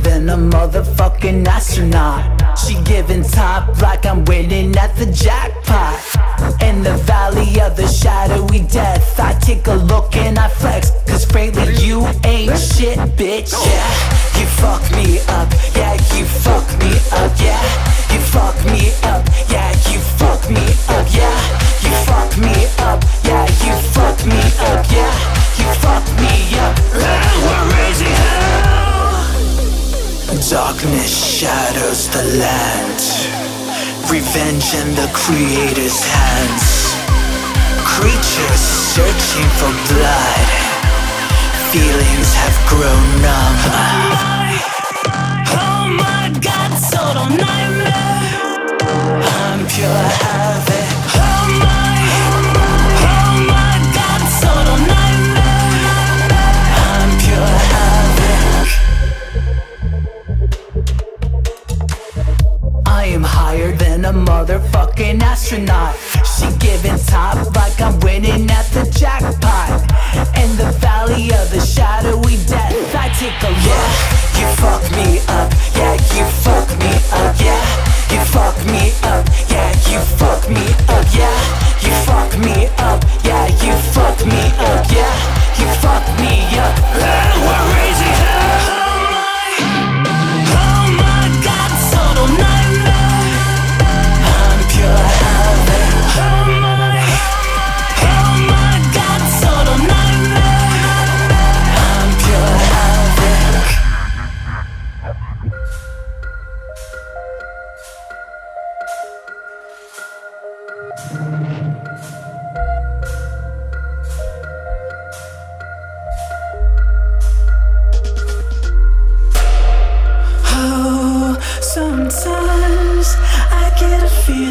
than a motherfucking astronaut. She giving top like I'm winning at the jackpot. In the valley of the shadowy death, I take Darkness shadows the land. Revenge in the creator's hands. Creatures searching for blood. Feelings have grown numb. Oh my god, total nightmare. I'm pure havoc. Higher than a motherfucking astronaut. She giving top like I'm winning at the jackpot.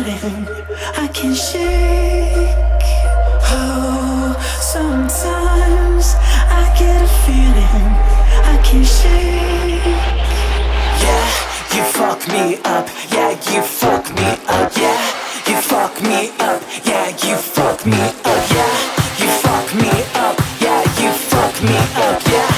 I can shake. Oh, sometimes I get a feeling I can shake. Yeah, you fuck me up. Yeah, you fuck me up. Yeah, you fuck me up. Yeah, you fuck me up. Yeah, you fuck me up. Yeah, you fuck me up.